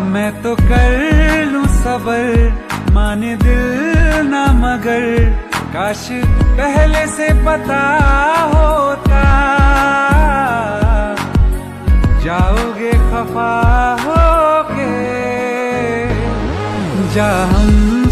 मैं तो कर लूँ सबर, माने दिल ना मगर। काश पहले से पता होता। जाओगे, खफा होके। जा हम